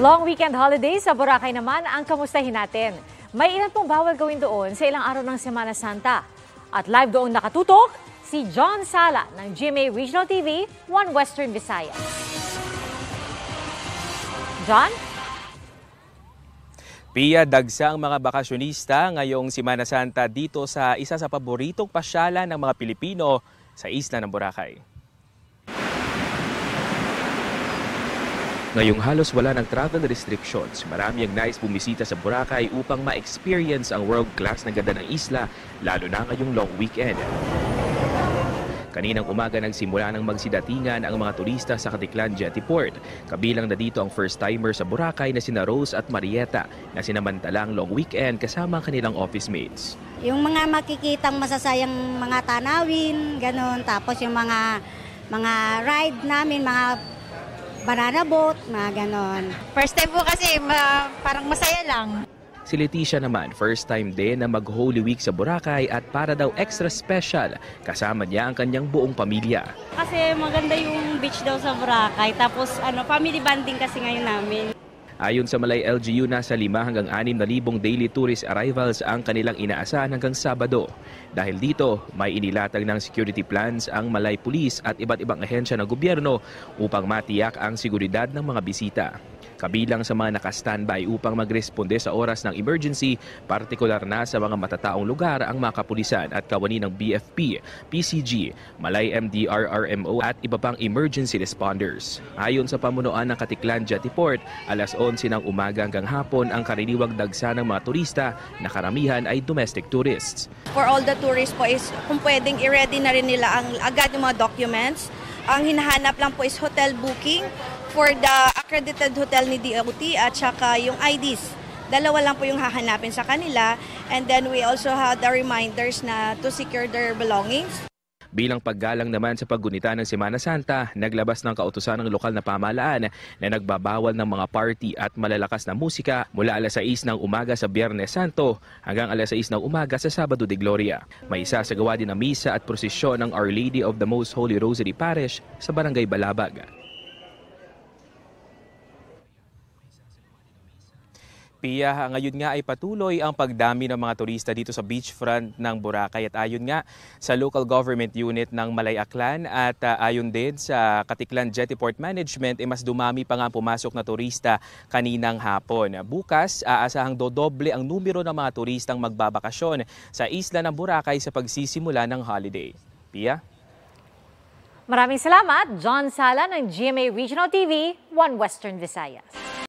Long weekend holiday sa Boracay naman ang kamustahin natin. May ilan pong bawal gawin doon sa ilang araw ng Semana Santa. At live doon nakatutok, si John Sala ng GMA Regional TV, One Western Visayas. John? Pia, dagsa ang mga bakasyonista ngayong Semana Santa dito sa isa sa paboritong pasyalan ng mga Pilipino sa isla ng Boracay. Ngayong halos wala ng travel restrictions, marami ang nais bumisita sa Boracay upang ma-experience ang world-class na ganda ng isla, lalo na ngayong long weekend. Kaninang umaga nagsimula ng magsidatingan ang mga turista sa Katiklan Jetty Port. Kabilang na dito ang first-timer sa Boracay na sina Rose at Marieta na sinamantalang long weekend kasama ang kanilang office mates. Yung mga makikitang masasayang mga tanawin, ganun. Tapos yung mga mga ride namin, mga banana boat, mga ganon. First time po kasi ma- parang masaya lang. Si Leticia naman, first time din na mag-Holy Week sa Boracay at para daw extra special, kasama niya ang kanyang buong pamilya. Kasi maganda yung beach daw sa Boracay. Tapos ano, family bonding kasi ngayon namin. Ayon sa Malay LGU, nasa 5 hanggang 6 na libong daily tourist arrivals ang kanilang inaasahan hanggang Sabado. Dahil dito, may inilatag ng security plans ang Malay Police at iba't ibang ahensya ng gobyerno upang matiyak ang seguridad ng mga bisita. Kabilang sa mga naka-standby upang magresponde sa oras ng emergency, partikular na sa mga matataong lugar ang mga kapulisan at kawani ng BFP, PCG, Malay MDRRMO at iba pang emergency responders. Ayon sa pamunuan ng Katiklan Jetty Port, alas 11 ng umaga hanggang hapon ang karaniwang dagsa ng mga turista na karamihan ay domestic tourists. for all the tourists po is kung pwedeng i-ready na rin nila ang agad yung mga documents. Ang hinahanap lang po is hotel booking for the accredited hotel ni DOT at saka yung IDs. Dalawa lang po yung hahanapin sa kanila and then we also have the reminders na to secure their belongings. Bilang paggalang naman sa paggunita ng Semana Santa, naglabas ng kautusan ng lokal na pamahalaan na nagbabawal ng mga party at malalakas na musika mula alas 6 ng umaga sa Biyernes Santo hanggang alas 6 ng umaga sa Sabado de Gloria. May isasagawa din ang misa at prosesyon ng Our Lady of the Most Holy Rosary Parish sa Barangay Balabag. Pia, ngayon nga ay patuloy ang pagdami ng mga turista dito sa beachfront ng Boracay at ayon nga sa local government unit ng Malay Aklan at uh, ayon din sa Katiklan Jetty Port Management, eh, mas dumami pa nga pumasok na turista kaninang hapon. Bukas, aasahang dodoble ang numero ng mga turistang magbabakasyon sa isla ng Boracay sa pagsisimula ng holiday. Pia? Maraming salamat, John Sala ng GMA Regional TV, One Western Visayas.